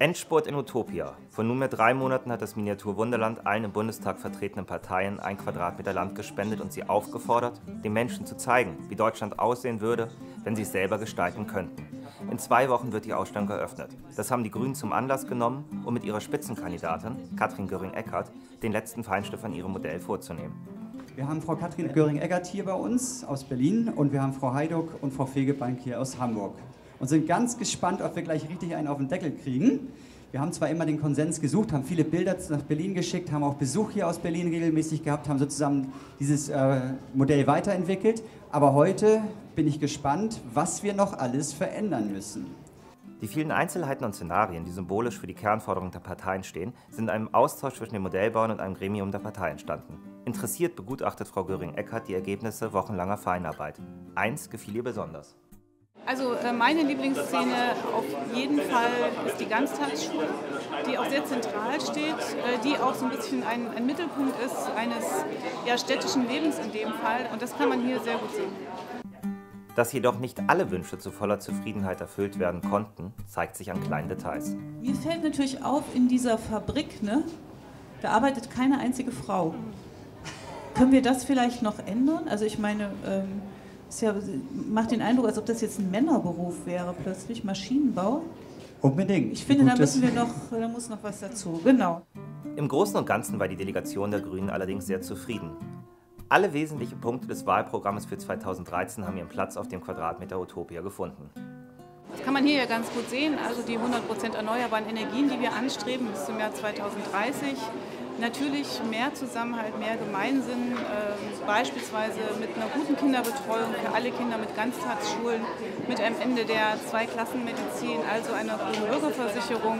Endspurt in Utopia. Vor nunmehr drei Monaten hat das Miniatur Wunderland allen im Bundestag vertretenen Parteien ein Quadratmeter Land gespendet und sie aufgefordert, den Menschen zu zeigen, wie Deutschland aussehen würde, wenn sie es selber gestalten könnten. In zwei Wochen wird die Ausstellung eröffnet. Das haben die Grünen zum Anlass genommen, um mit ihrer Spitzenkandidatin, Katrin Göring-Eckardt, den letzten Feinschliff an ihrem Modell vorzunehmen. Wir haben Frau Katrin Göring-Eggert hier bei uns aus Berlin und wir haben Frau Heiduck und Frau Fegebank hier aus Hamburg. Und sind ganz gespannt, ob wir gleich richtig einen auf den Deckel kriegen. Wir haben zwar immer den Konsens gesucht, haben viele Bilder nach Berlin geschickt, haben auch Besuch hier aus Berlin regelmäßig gehabt, haben sozusagen dieses äh, Modell weiterentwickelt. Aber heute bin ich gespannt, was wir noch alles verändern müssen. Die vielen Einzelheiten und Szenarien, die symbolisch für die Kernforderungen der Parteien stehen, sind in einem Austausch zwischen den Modellbauern und einem Gremium der Partei entstanden. Interessiert begutachtet Frau Göring-Eckardt die Ergebnisse wochenlanger Feinarbeit. Eins gefiel ihr besonders. Also äh, meine Lieblingsszene auf jeden Fall ist die Ganztagsschule, die auch sehr zentral steht, äh, die auch so ein bisschen ein, ein Mittelpunkt ist eines ja, städtischen Lebens in dem Fall. Und das kann man hier sehr gut sehen. Dass jedoch nicht alle Wünsche zu voller Zufriedenheit erfüllt werden konnten, zeigt sich an kleinen Details. Mir fällt natürlich auf, in dieser Fabrik, ne, da arbeitet keine einzige Frau. Können wir das vielleicht noch ändern? Also ich meine, ähm, es ja, macht den Eindruck, als ob das jetzt ein Männerberuf wäre, plötzlich Maschinenbau. Unbedingt. Ich finde, da müssen wir noch, da muss noch was dazu. Genau. Im Großen und Ganzen war die Delegation der Grünen allerdings sehr zufrieden. Alle wesentlichen Punkte des Wahlprogramms für 2013 haben ihren Platz auf dem Quadratmeter Utopia gefunden. Das kann man hier ja ganz gut sehen. Also die 100% erneuerbaren Energien, die wir anstreben bis zum Jahr 2030. Natürlich mehr Zusammenhalt, mehr Gemeinsinn, äh, beispielsweise mit einer guten Kinderbetreuung für alle Kinder mit Ganztagsschulen, mit einem Ende der Zweiklassenmedizin, also einer Bürgerversicherung,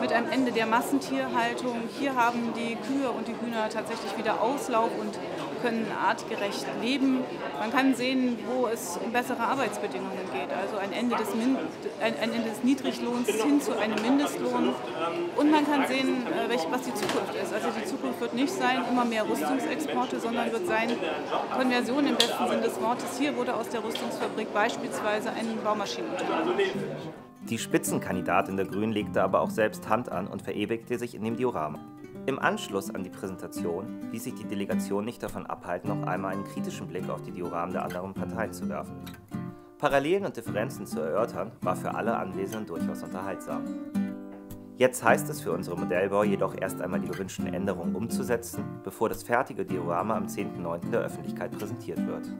mit einem Ende der Massentierhaltung. Hier haben die Kühe und die Hühner tatsächlich wieder Auslauf und können artgerecht leben. Man kann sehen, wo es um bessere Arbeitsbedingungen geht, also ein Ende des, Min ein, Ende des Niedriglohns hin zu einem Mindestlohn. Und man kann sehen, äh, welch, was die Zukunft ist. Also die Zukunft wird nicht sein, immer mehr Rüstungsexporte, sondern wird sein Konversion im besten Sinn des Wortes. Hier wurde aus der Rüstungsfabrik beispielsweise ein Baumaschinenunternehmen. Die Spitzenkandidatin der Grünen legte aber auch selbst Hand an und verewigte sich in dem Diorama. Im Anschluss an die Präsentation ließ sich die Delegation nicht davon abhalten, noch einmal einen kritischen Blick auf die Dioramen der anderen Parteien zu werfen. Parallelen und Differenzen zu erörtern, war für alle Anwesenden durchaus unterhaltsam. Jetzt heißt es für unsere Modellbau jedoch erst einmal die gewünschten Änderungen umzusetzen, bevor das fertige Diorama am 10.09. der Öffentlichkeit präsentiert wird.